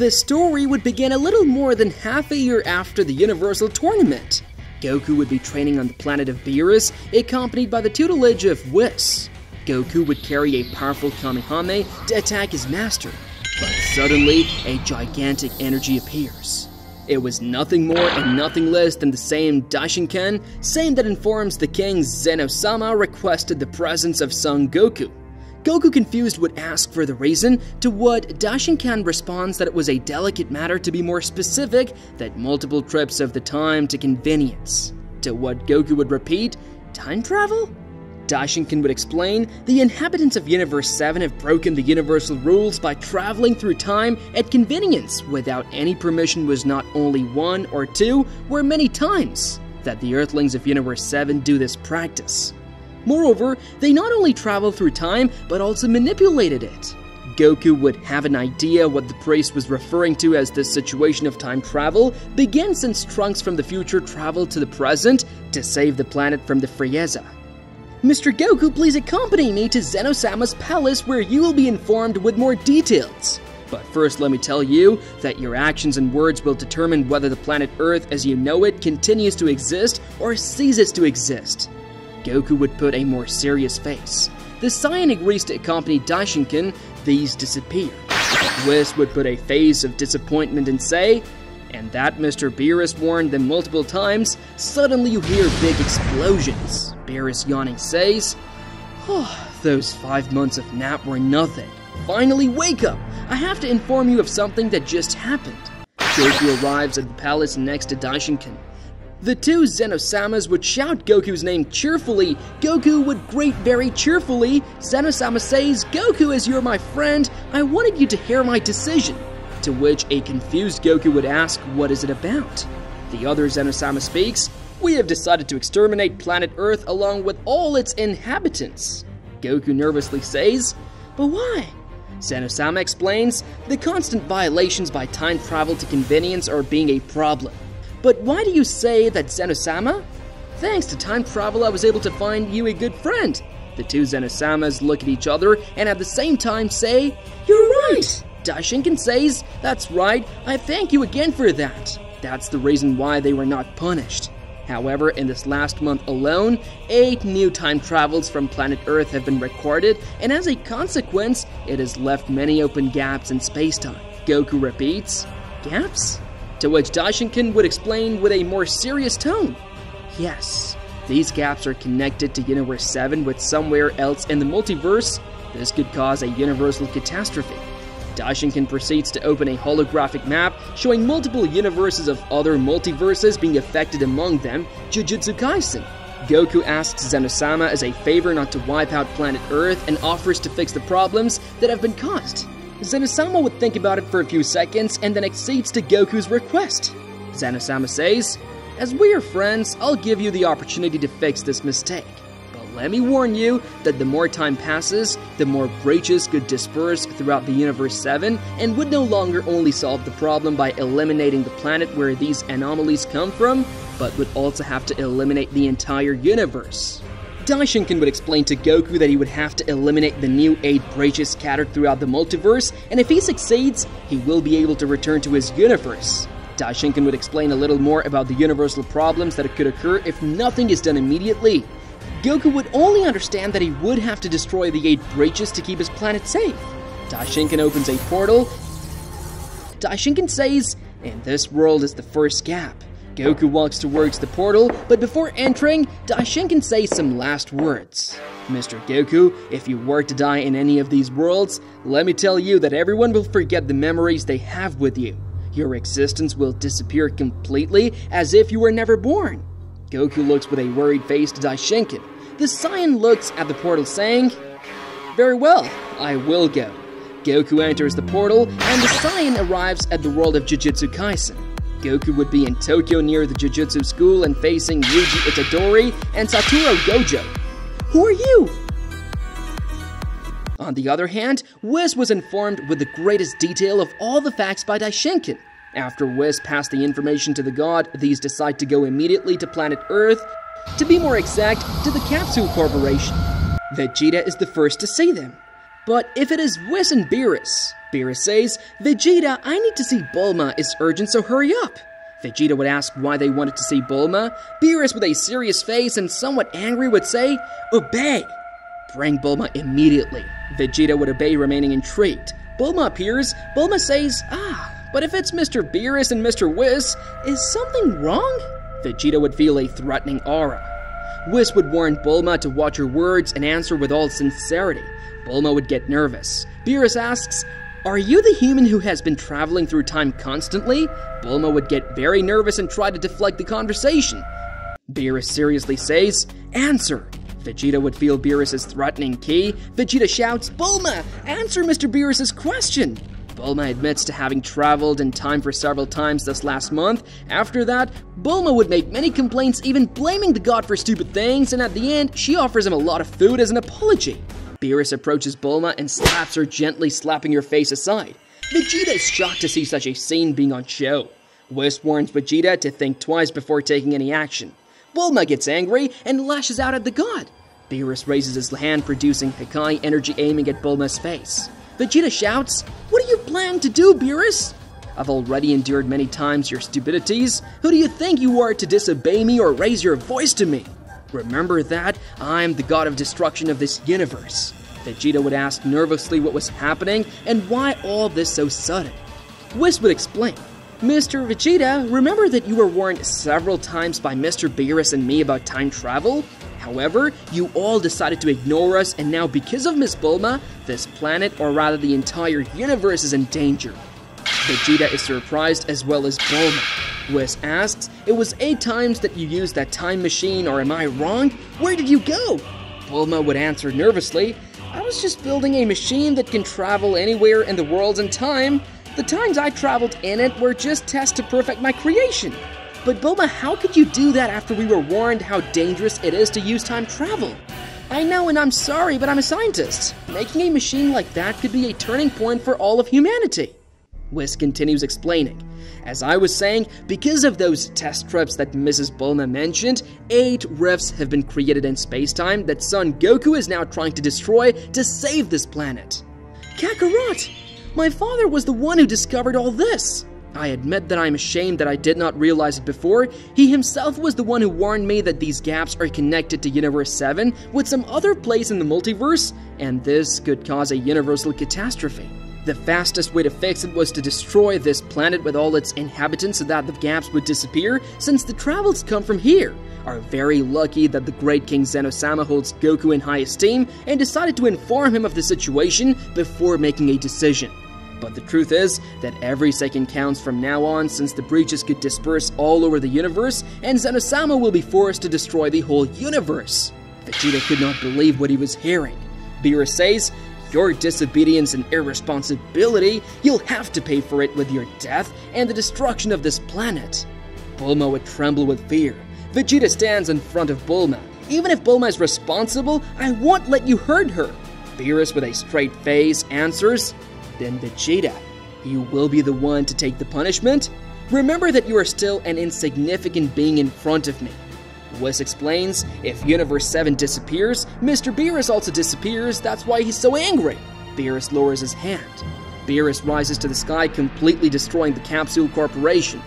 The story would begin a little more than half a year after the Universal Tournament. Goku would be training on the planet of Beerus, accompanied by the tutelage of Whis. Goku would carry a powerful Kamehame to attack his master, but suddenly a gigantic energy appears. It was nothing more and nothing less than the same Daishinkan, same that informs the king Zeno-sama requested the presence of Son Goku. Goku confused would ask for the reason, to what Daishinkan responds that it was a delicate matter to be more specific, that multiple trips of the time to convenience. To what Goku would repeat, time travel? Daishinkan would explain, the inhabitants of Universe 7 have broken the universal rules by traveling through time at convenience without any permission was not only one or two, were many times that the Earthlings of Universe 7 do this practice. Moreover, they not only travel through time, but also manipulated it. Goku would have an idea what the priest was referring to as the situation of time travel began since Trunks from the future traveled to the present to save the planet from the Frieza. Mr. Goku, please accompany me to Zeno-sama's palace where you will be informed with more details. But first, let me tell you that your actions and words will determine whether the planet Earth as you know it continues to exist or ceases to exist. Goku would put a more serious face. The Saiyan agrees to accompany Daishinkan, these disappear. Whis would put a face of disappointment and say, and that Mr. Beerus warned them multiple times, suddenly you hear big explosions. Beerus yawning says, Oh, those five months of nap were nothing. Finally, wake up! I have to inform you of something that just happened. Goku arrives at the palace next to Daishinkan. The two Zenosamas would shout Goku's name cheerfully. Goku would greet very cheerfully. Zenosama says, Goku, as you're my friend, I wanted you to hear my decision. To which a confused Goku would ask, What is it about? The other Zenosama speaks, We have decided to exterminate planet Earth along with all its inhabitants. Goku nervously says, But why? Zenosama explains, The constant violations by time travel to convenience are being a problem. But why do you say that Zenosama? Thanks to time travel, I was able to find you a good friend. The two Zenosamas look at each other and at the same time say, You're right! Daishinkan says, That's right, I thank you again for that. That's the reason why they were not punished. However, in this last month alone, eight new time travels from planet Earth have been recorded, and as a consequence, it has left many open gaps in spacetime. Goku repeats, Gaps? To which Daishinkan would explain with a more serious tone, Yes, these gaps are connected to Universe 7 with somewhere else in the multiverse. This could cause a universal catastrophe. Daishinkan proceeds to open a holographic map showing multiple universes of other multiverses being affected among them, Jujutsu Kaisen. Goku asks Zenosama as a favor not to wipe out planet Earth and offers to fix the problems that have been caused. Zenosama would think about it for a few seconds and then accedes to Goku's request. Zenosama says, As we are friends, I'll give you the opportunity to fix this mistake. But let me warn you that the more time passes, the more breaches could disperse throughout the Universe 7 and would no longer only solve the problem by eliminating the planet where these anomalies come from, but would also have to eliminate the entire universe. Daishinkan would explain to Goku that he would have to eliminate the new 8 breaches scattered throughout the multiverse, and if he succeeds, he will be able to return to his universe. Daishinkan would explain a little more about the universal problems that could occur if nothing is done immediately, Goku would only understand that he would have to destroy the eight breaches to keep his planet safe. Daishinkan opens a portal. Daishinkan says, and this world is the first gap. Goku walks towards the portal, but before entering, Daishinkan says some last words. Mr. Goku, if you were to die in any of these worlds, let me tell you that everyone will forget the memories they have with you. Your existence will disappear completely as if you were never born. Goku looks with a worried face to Daishinkan. The Saiyan looks at the portal saying, Very well, I will go. Goku enters the portal, and the Saiyan arrives at the world of Jujutsu Kaisen. Goku would be in Tokyo near the Jujutsu school and facing Yuji Itadori and Satoru Gojo. Who are you? On the other hand, Whis was informed with the greatest detail of all the facts by Daishinkan. After Whis passed the information to the god, these decide to go immediately to planet Earth, to be more exact, to the Capsule Corporation. Vegeta is the first to see them. But if it is Whis and Beerus, Beerus says, Vegeta, I need to see Bulma. It's urgent, so hurry up. Vegeta would ask why they wanted to see Bulma. Beerus, with a serious face and somewhat angry, would say, Obey! Bring Bulma immediately. Vegeta would obey, remaining intrigued. Bulma appears. Bulma says, Ah, but if it's Mr. Beerus and Mr. Whis, is something wrong? Vegeta would feel a threatening aura. Whis would warn Bulma to watch her words and answer with all sincerity. Bulma would get nervous. Beerus asks, Are you the human who has been traveling through time constantly? Bulma would get very nervous and try to deflect the conversation. Beerus seriously says, Answer! Vegeta would feel Beerus's threatening ki. Vegeta shouts, Bulma, answer Mr. Beerus's question! Bulma admits to having traveled in time for several times this last month. After that, Bulma would make many complaints, even blaming the god for stupid things, and at the end, she offers him a lot of food as an apology. Beerus approaches Bulma and slaps her, gently slapping her face aside. Vegeta is shocked to see such a scene being on show. Whis warns Vegeta to think twice before taking any action. Bulma gets angry and lashes out at the god. Beerus raises his hand, producing Hakai energy aiming at Bulma's face. Vegeta shouts, What do you plan to do, Beerus? I've already endured many times your stupidities. Who do you think you are to disobey me or raise your voice to me? Remember that I'm the god of destruction of this universe. Vegeta would ask nervously what was happening and why all this so sudden. Whis would explain. Mr. Vegeta, remember that you were warned several times by Mr. Beerus and me about time travel? However, you all decided to ignore us, and now, because of Miss Bulma, this planet, or rather the entire universe, is in danger. Vegeta is surprised as well as Bulma. Whis asks, It was eight times that you used that time machine, or am I wrong? Where did you go? Bulma would answer nervously, I was just building a machine that can travel anywhere in the world and time. The times I traveled in it were just tests to perfect my creation. But Bulma, how could you do that after we were warned how dangerous it is to use time travel? I know, and I'm sorry, but I'm a scientist. Making a machine like that could be a turning point for all of humanity. Whis continues explaining. As I was saying, because of those test trips that Mrs. Bulma mentioned, eight rifts have been created in spacetime that Son Goku is now trying to destroy to save this planet. Kakarot! My father was the one who discovered all this. I admit that I'm ashamed that I did not realize it before. He himself was the one who warned me that these gaps are connected to Universe 7 with some other place in the multiverse, and this could cause a universal catastrophe. The fastest way to fix it was to destroy this planet with all its inhabitants so that the gaps would disappear, since the travels come from here. Are very lucky that the great King Zeno-sama holds Goku in high esteem and decided to inform him of the situation before making a decision. But the truth is that every second counts from now on since the breaches could disperse all over the universe and Zeno-sama will be forced to destroy the whole universe. Vegeta could not believe what he was hearing. Beerus says, your disobedience and irresponsibility, you'll have to pay for it with your death and the destruction of this planet. Bulma would tremble with fear. Vegeta stands in front of Bulma. Even if Bulma is responsible, I won't let you hurt her. Beerus, with a straight face, answers, then Vegeta, you will be the one to take the punishment? Remember that you are still an insignificant being in front of me. Whis explains, if Universe 7 disappears, Mr. Beerus also disappears, that's why he's so angry. Beerus lowers his hand. Beerus rises to the sky, completely destroying the Capsule Corporation.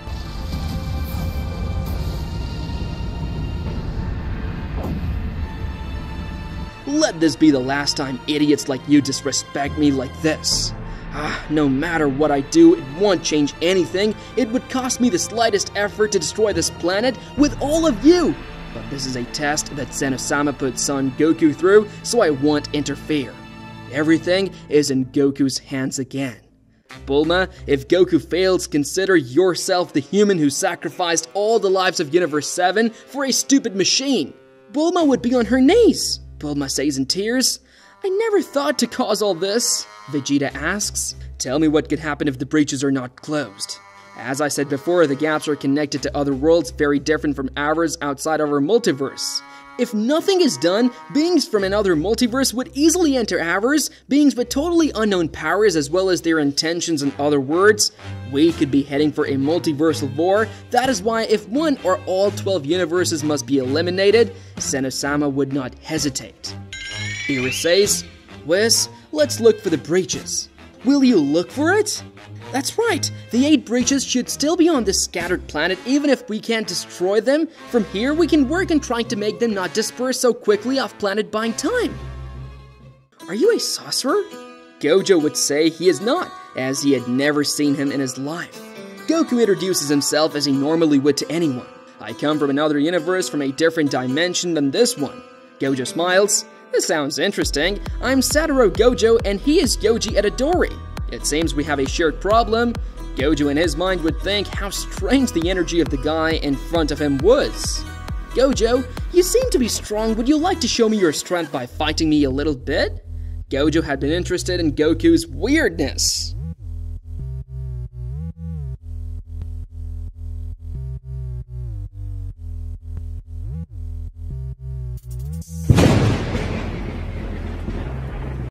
Let this be the last time idiots like you disrespect me like this. Ah, no matter what I do, it won't change anything. It would cost me the slightest effort to destroy this planet with all of you. But this is a test that Zeno-sama put Son Goku through, so I won't interfere. Everything is in Goku's hands again. Bulma, if Goku fails, consider yourself the human who sacrificed all the lives of Universe 7 for a stupid machine. Bulma would be on her knees. Bulma says in tears, I never thought to cause all this. Vegeta asks, Tell me what could happen if the breaches are not closed. As I said before, the gaps are connected to other worlds very different from ours outside of our multiverse. If nothing is done, beings from another multiverse would easily enter ours, beings with totally unknown powers as well as their intentions in other words. We could be heading for a multiversal war. That is why if one or all 12 universes must be eliminated, Zeno-sama would not hesitate. Beerus says, Whis, let's look for the breaches. Will you look for it? That's right, the eight breaches should still be on this scattered planet even if we can't destroy them. From here, we can work on trying to make them not disperse so quickly off planet buying time. Are you a sorcerer? Gojo would say he is not, as he had never seen him in his life. Goku introduces himself as he normally would to anyone. I come from another universe from a different dimension than this one. Gojo smiles. This sounds interesting. I'm Satoru Gojo and he is Yuji Itadori. It seems we have a shared problem. Gojo in his mind would think how strange the energy of the guy in front of him was. Gojo, you seem to be strong. Would you like to show me your strength by fighting me a little bit? Gojo had been interested in Goku's weirdness.